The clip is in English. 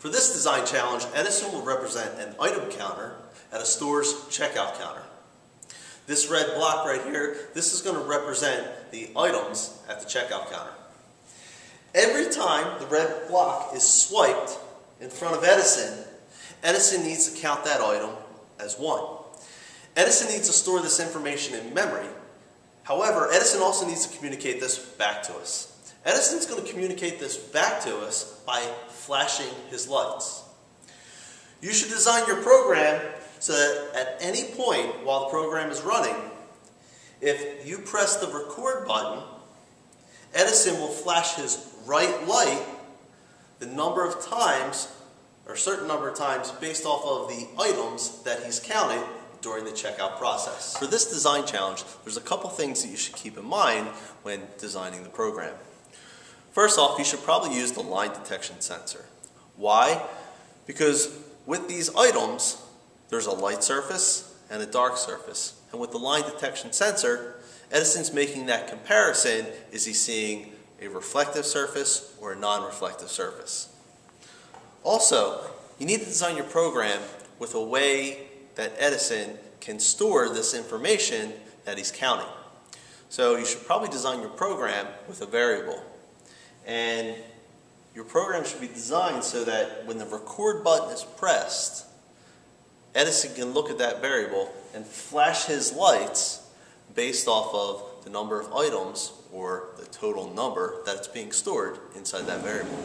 For this design challenge, Edison will represent an item counter at a store's checkout counter. This red block right here, this is going to represent the items at the checkout counter. Every time the red block is swiped in front of Edison, Edison needs to count that item as one. Edison needs to store this information in memory. However, Edison also needs to communicate this back to us. Edison's going to communicate this back to us by flashing his lights. You should design your program so that at any point while the program is running, if you press the record button, Edison will flash his right light the number of times, or a certain number of times, based off of the items that he's counted during the checkout process. For this design challenge, there's a couple things that you should keep in mind when designing the program. First off, you should probably use the line detection sensor. Why? Because with these items, there's a light surface and a dark surface. And with the line detection sensor, Edison's making that comparison. Is he seeing a reflective surface or a non-reflective surface? Also, you need to design your program with a way that Edison can store this information that he's counting. So you should probably design your program with a variable. And your program should be designed so that when the record button is pressed, Edison can look at that variable and flash his lights based off of the number of items or the total number that's being stored inside that variable.